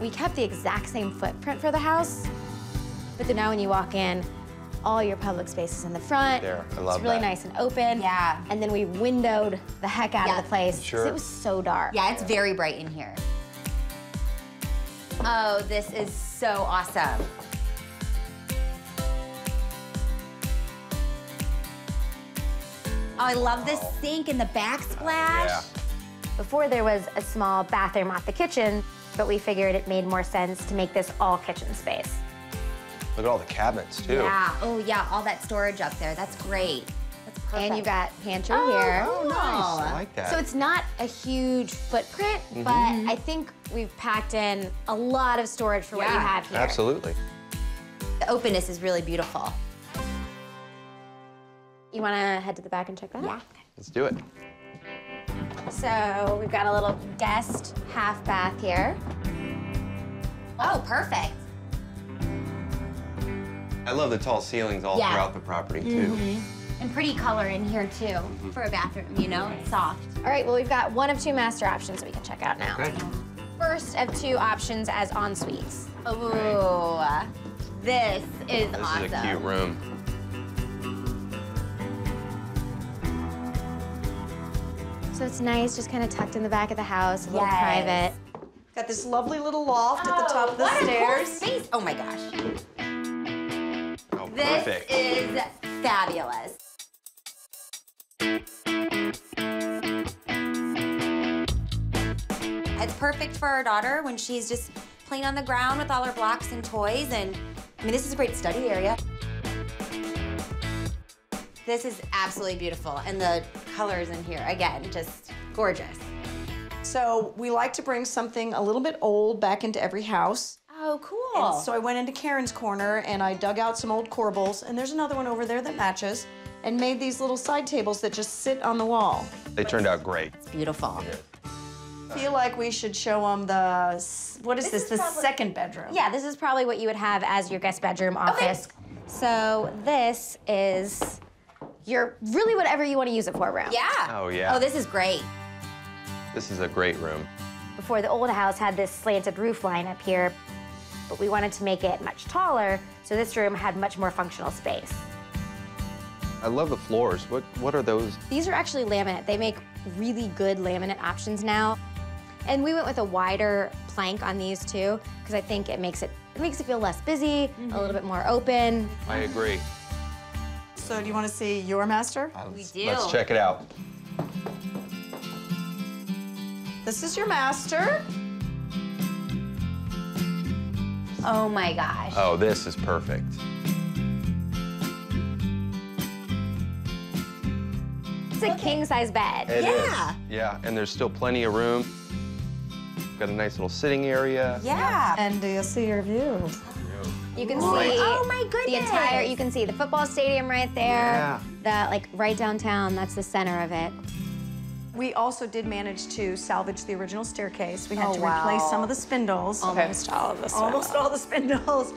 We kept the exact same footprint for the house, but then now when you walk in, all your public space is in the front. There, I love It's really that. nice and open. Yeah. And then we windowed the heck out Yeah. of the place because Sure. it was so dark. Yeah, it's very bright in here. Oh, this is so awesome. Oh, I love this sink and the backsplash. Yeah. Before there was a small bathroom off the kitchen, but we figured it made more sense to make this all kitchen space. Look at all the cabinets, too. Yeah. Oh, yeah. All that storage up there. That's great. That's perfect. And you've got pantry Oh, here. oh, Nice, I like that. So it's not a huge footprint, Mm-hmm. but I think we've packed in a lot of storage for what you have here. Absolutely. The openness is really beautiful. You want to head to the back and check that out? Let's do it. So we've got a little guest half bath here. Oh, perfect. I love the tall ceilings all Yeah. throughout the property, too. Mm-hmm. And pretty color in here too mm-hmm. for a bathroom, you know? It's soft. All right, well, we've got one of two master options that we can check out now. Okay. First of two options as en suites. Ooh, this is This awesome. is a cute room. So it's nice, just kind of tucked in the back of the house, a little Yes. private. Got this lovely little loft at the top of the oh, what stairs. A cool space. Oh my gosh. Oh, This perfect. is fabulous. It's perfect for our daughter when she's just playing on the ground with all her blocks and toys. And I mean, this is a great study area. This is absolutely beautiful. And the colors in here, again, just gorgeous. So we like to bring something a little bit old back into every house. Oh, cool. And so I went into Karen's corner and I dug out some old corbels, and there's another one over there that matches, and made these little side tables that just sit on the wall. They turned out great. it's beautiful. Feel like we should show them the what is This this? is the probably- second bedroom. Yeah, this is probably what you would have as your guest bedroom office. Okay. So this is your really whatever you want to use it for room. Yeah. Oh, yeah. Oh, this is great. This is a great room. Before the old house had this slanted roof line up here, but we wanted to make it much taller, so this room had much more functional space. I love the floors. What What are those? These are actually laminate. They make really good laminate options now. And we went with a wider plank on these too, because I think it makes it it makes it feel less busy, a little mm-hmm. bit more open. I agree. So do you want to see your master? Uh, we Let's- do. Let's check it out. This is your master. Oh my gosh. Oh, this is perfect. It's a king size bed. It is. Yeah. Yeah, and there's still plenty of room. Got a nice little sitting area. Yeah. And do you see your view? You can Right. see Oh my the entire. You can see the football stadium right there. Yeah. The like right downtown. That's the center of it. We also did manage to salvage the original staircase. We had Oh, to wow. replace some of the spindles. Almost all of this. Almost all the spindles.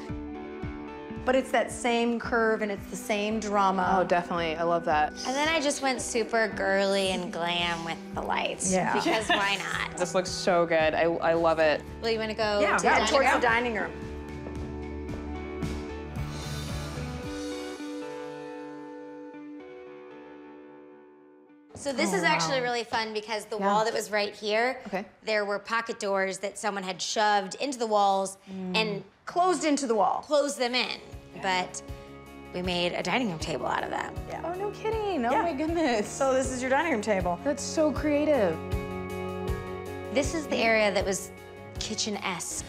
But it's that same curve and it's the same drama. Oh, definitely. I love that. And then I just went super girly and glam with the lights. Yeah. Because why not? This looks so good. I, I love it. Well, you want to go yeah, to yeah, the towards dining the dining room. So this is oh, actually really fun because the wall that was right here, Okay. there were pocket doors that someone had shoved into the walls and mm. Closed into the wall. closed them in. But we made a dining room table out of them. Oh, no kidding. Oh, Yeah. my goodness. So this is your dining room table. That's so creative. This is the area that was kitchen-esque.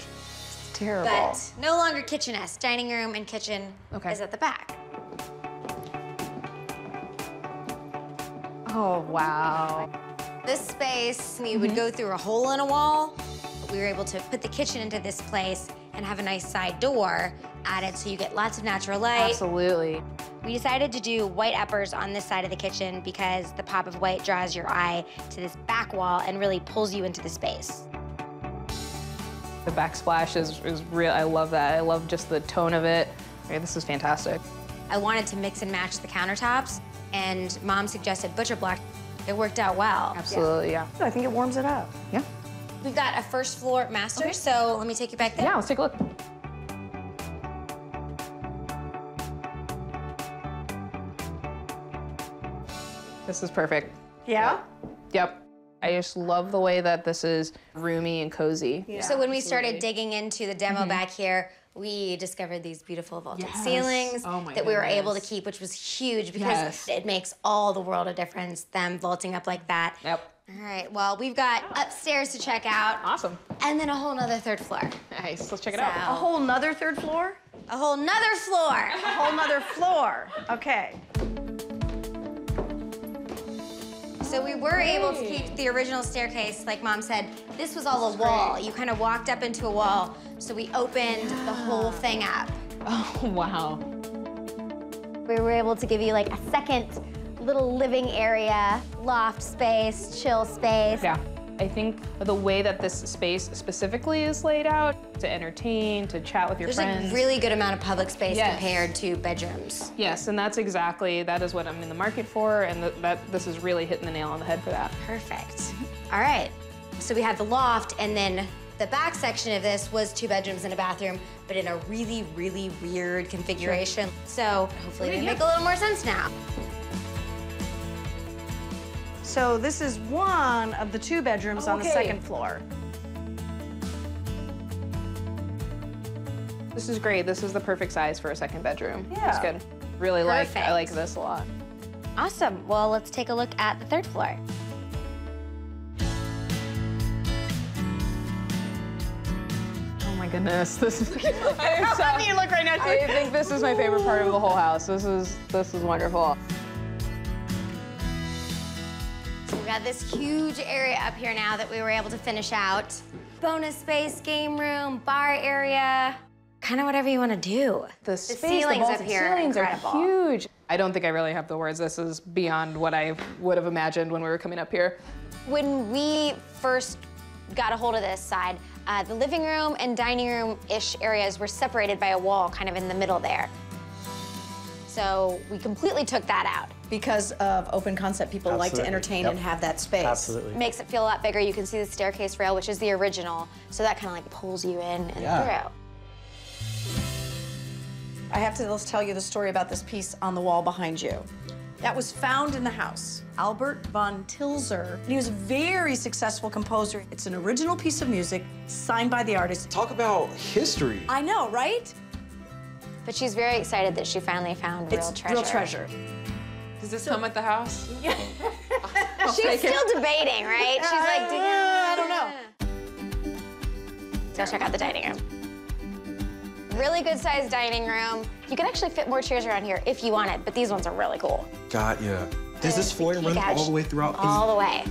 Terrible. But no longer kitchen-esque. Dining room and kitchen Okay. is at the back. Oh, wow. This space, we would mm-hmm. go through a hole in a wall. We were able to put the kitchen into this place and have a nice side door added so you get lots of natural light. Absolutely. We decided to do white uppers on this side of the kitchen because the pop of white draws your eye to this back wall and really pulls you into the space. The backsplash is, is real. I love that. I love just the tone of it. Okay, this is fantastic. I wanted to mix and match the countertops, and mom suggested butcher block. It worked out well. Absolutely, yeah. I think it warms it up. Yeah. We've got a first floor master, so let me take you back there. Yeah, let's take a look. This is perfect. Yeah? Yep. I just love the way that this is roomy and cozy. So when we started digging into the demo mm-hmm. back here, we discovered these beautiful vaulted Yes. ceilings Oh my that we were able to keep, which was huge because Yes. it makes all the world a difference, them vaulting up like that. Yep. All right, well, we've got upstairs to check out, Awesome. and then a whole nother third floor. Nice. Let's check it So, out. A whole nother third floor? a whole nother floor. A whole nother floor. Okay. So we were able to keep the original staircase, like mom said. This was all a wall. You kind of walked up into a wall. So we opened the whole thing up. Oh, wow. We were able to give you like a second little living area, loft space, chill space. Yeah. I think the way that this space specifically is laid out to entertain, to chat with your There's friends. There's a really good amount of public space Yes. compared to bedrooms. Yes, and that's exactly that is what I'm in the market for, and th- that this is really hitting the nail on the head for that. Perfect. All right. So we had the loft, and then the back section of this was two bedrooms and a bathroom, but in a really, really weird configuration. So hopefully they make a little more sense now. So this is one of the two bedrooms on the Okay. second floor. This is great. This is the perfect size for a second bedroom. It's Yeah. good. Really like Perfect. I like this a lot. Awesome. Well, let's take a look at the third floor. Oh my goodness, this is. How do you look right now? I think this is my favorite part of the whole house. This is this is wonderful. Got this huge area up here now that we were able to finish out. Bonus space, game room, bar area, kind of whatever you want to do. The, space, ceilings the up vaulted here are ceilings incredible. are huge. I don't think I really have the words. This is beyond what I would have imagined when we were coming up here. When we first got a hold of this side, uh, the living room and dining room-ish areas were separated by a wall kind of in the middle there. So we completely took that out. Because of open concept, people like to entertain Yep. and have that space. Absolutely. Makes it feel a lot bigger. You can see the staircase rail, which is the original. So that kind of like pulls you in and Yeah. through. I have to let's tell you the story about this piece on the wall behind you. That was found in the house. Albert von Tilzer. And He was a very successful composer. It's an original piece of music signed by the artist. Talk about history. I know, right? But she's very excited that she finally found real it's treasure. real treasure. Does this come at the house? Yeah. She's still debating, right? She's like, do uh, I don't know. So check out the dining room. Really good sized dining room. You can actually fit more chairs around here if you wanted, but these ones are really cool. God, yeah. Does this foyer run Couch. all the way throughout? All the way.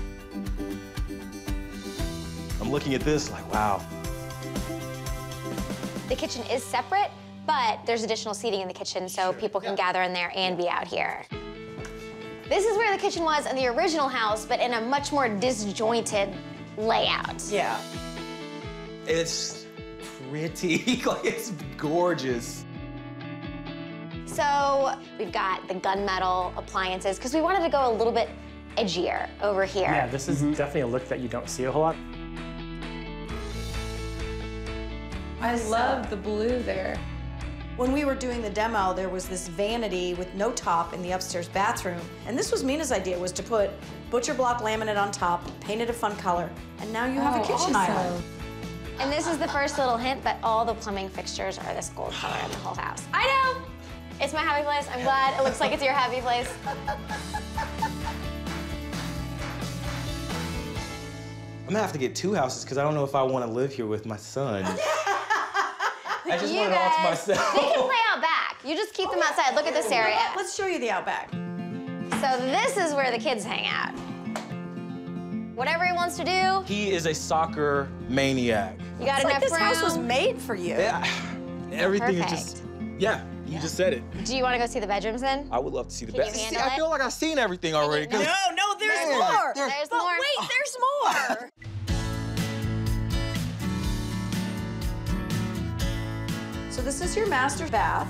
I'm looking at this like, wow. The kitchen is separate, but there's additional seating in the kitchen so people can gather in there and be out here. This is where the kitchen was in the original house, but in a much more disjointed layout. Yeah. It's pretty. like, it's gorgeous. So we've got the gunmetal appliances because we wanted to go a little bit edgier over here. Yeah, this is mm-hmm. definitely a look that you don't see a whole lot. I love the blue there. When we were doing the demo, there was this vanity with no top in the upstairs bathroom. And this was Mina's idea, was to put butcher block laminate on top, paint it a fun color, and now you have a oh, kitchen island. And this is the first little hint, but all the plumbing fixtures are this gold color in the whole house. I know! It's my happy place. I'm glad it looks like it's your happy place. I'm gonna have to get two houses because I don't know if I want to live here with my son. I just You want it all to guys, they can play out back. You just keep them oh, outside. Look at this area. Let's show you the outback. So this is where the kids hang out. Whatever he wants to do, he is a soccer maniac. you got It's enough like this room. house was made for you. Yeah, everything is just. Yeah, you just said it. Do you want to go see the bedrooms then? I would love to see the bedrooms. See, I it? feel like I've seen everything already. No, no, there's Man, more. there- There's but more. wait, there's more. this is your master bath.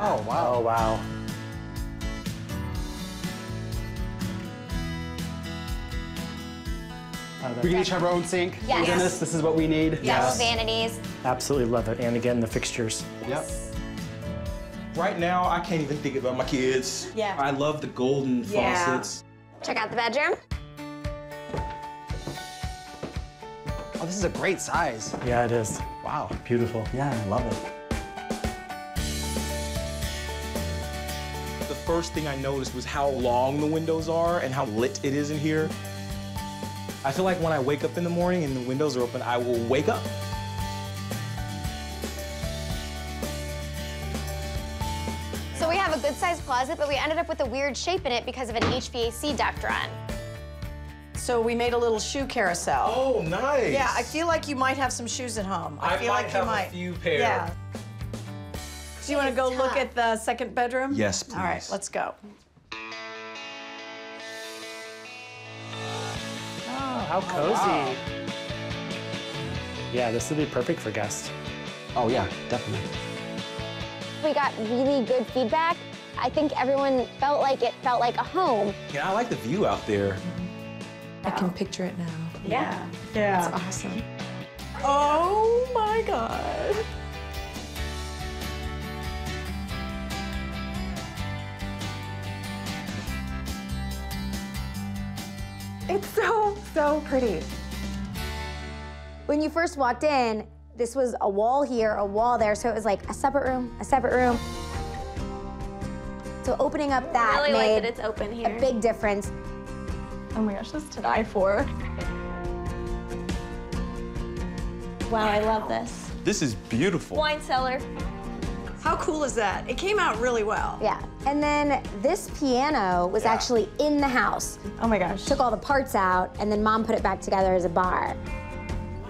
Oh wow. Oh, wow. Uh, We can each have our own sink. Yes. Thank goodness, this is what we need. Double vanities. Absolutely love it. And again, the fixtures. Yep. Right now, I can't even think about my kids. Yeah. I love the golden Yeah. faucets. Check out the bedroom. Oh, this is a great size. Yeah, it is. Wow. Beautiful. Yeah, I love it. First thing I noticed was how long the windows are and how lit it is in here. I feel like when I wake up in the morning and the windows are open, I will wake up. So we have a good sized closet, but we ended up with a weird shape in it because of an HVAC duct run. So we made a little shoe carousel. Oh, nice. Yeah, I feel like you might have some shoes at home. I, I feel might like have you a few pairs. Yeah. Do you want to go look at the second bedroom? Yes, please. All right, let's go. Oh, how oh, cozy. Yeah, this would be perfect for guests. Oh yeah, definitely. We got really good feedback. I think everyone felt like it felt like a home. Yeah, I like the view out there. I can picture it now. Yeah. Yeah. It's awesome. Oh my God. It's so, so pretty. When you first walked in, this was a wall here, a wall there, so it was like a separate room, a separate room. So opening up that really made like that it's open here. a big difference. Oh my gosh, this is to die for. Wow, I love this. This is beautiful. Wine cellar. How cool is that? It came out really well. Yeah. And then this piano was actually in the house. Oh my gosh. Took all the parts out, and then mom put it back together as a bar.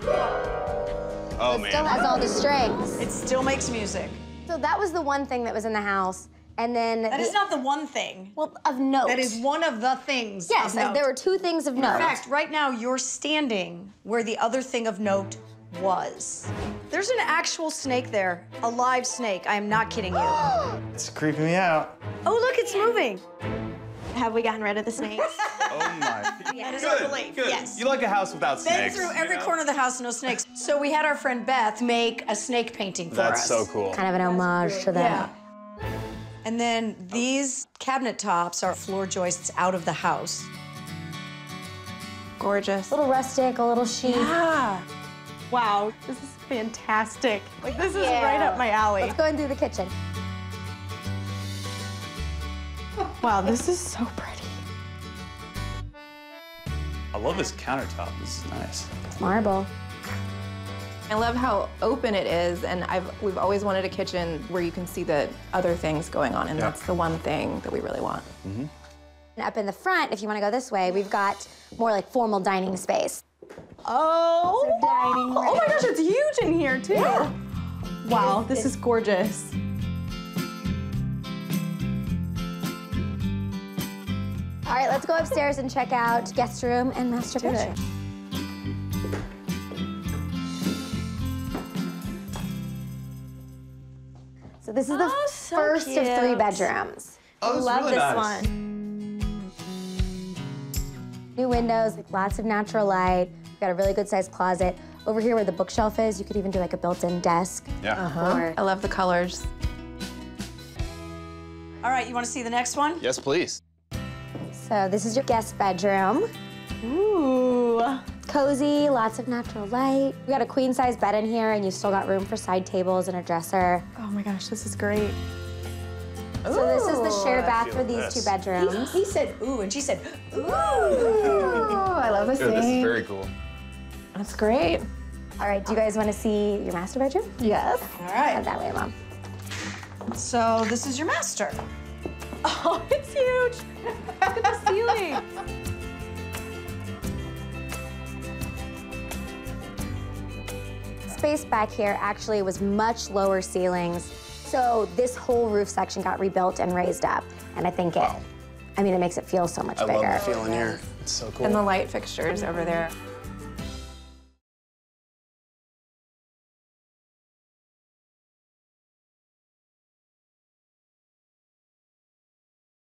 Oh, It still has all the strings. It still makes music. So that was the one thing that was in the house. And then That the, is not the one thing. well of note. That is one of the things. yes. of note. There were two things of note. In note. fact, right now you're standing where the other thing of note was. There's an actual snake there, a live snake. I am not kidding you. It's creeping me out. oh, look, it's moving. Have we gotten rid of the snakes? Oh my. That is our belief. Good. Yes. You like a house without snakes. Been through every you know? corner of the house, no snakes. So we had our friend Beth make a snake painting for That's us. That's so cool. Kind of an homage to that. Yeah. And then these cabinet tops are floor joists out of the house. Gorgeous. A little rustic, a little chic. Ah. Wow, this is fantastic. Like, this is Yeah. right up my alley. Let's go and do the kitchen. Wow, this is so pretty. I love this countertop. This is nice. Marble. I love how open it is, and I've we've always wanted a kitchen where you can see the other things going on, and Yeah. that's the one thing that we really want. Mm-hmm. And up in the front, if you want to go this way, we've got more like formal dining space. Oh. So dining Oh my gosh, it's huge in here too. Wow, this is gorgeous. All right, let's go upstairs and check out guest room and master Do it. bedroom. So this is the Oh, so first of three bedrooms. Oh, this Love is really this nice. one. New windows, like lots of natural light. We've got a really good sized closet. Over here where the bookshelf is, you could even do like a built-in desk. Yeah. Uh-huh. Or I love the colors. All right, you want to see the next one? Yes, please. so this is your guest bedroom. Ooh. Cozy, lots of natural light. We got a queen size bed in here, and you still got room for side tables and a dresser. Oh my gosh, this is great. So this is the shared bath for these this. two bedrooms. He said ooh, and she said ooh. Oh, I love this Good, this is very cool. That's great. All right, do you guys want to see your master bedroom? Yes. All right. Head right, that way, Mom. so this is your master. Oh, it's huge. Look at the ceiling. Space back here actually was much lower ceilings. So this whole roof section got rebuilt and raised up. And I think it, I mean, it makes it feel so much I bigger. love the feeling here. It's so cool. And the light fixtures over there.